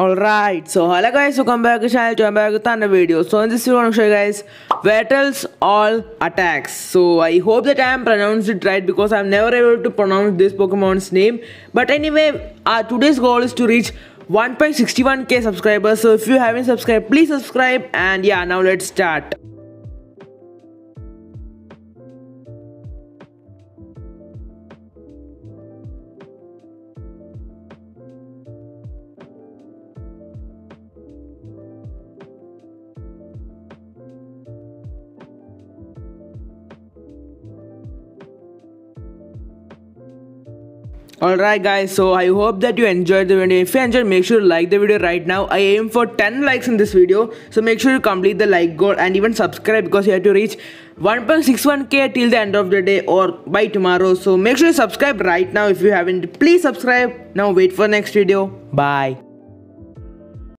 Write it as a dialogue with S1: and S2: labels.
S1: Alright, so hello guys, welcome back to the channel to another video. So in this video, I'm going to show you guys Yveltal's all attacks. So I hope that I am pronounced it right because I'm never able to pronounce this Pokemon's name. But anyway, today's goal is to reach 1.61k subscribers. So if you haven't subscribed, please subscribe. And yeah, now let's start. Alright guys, so I hope that you enjoyed the video. If you enjoyed, make sure to like the video right now. I aim for 10 likes in this video. So make sure you complete the like goal and even subscribe because you have to reach 1.61k till the end of the day or by tomorrow. So make sure you subscribe right now if you haven't. Please subscribe. Now wait for next video. Bye.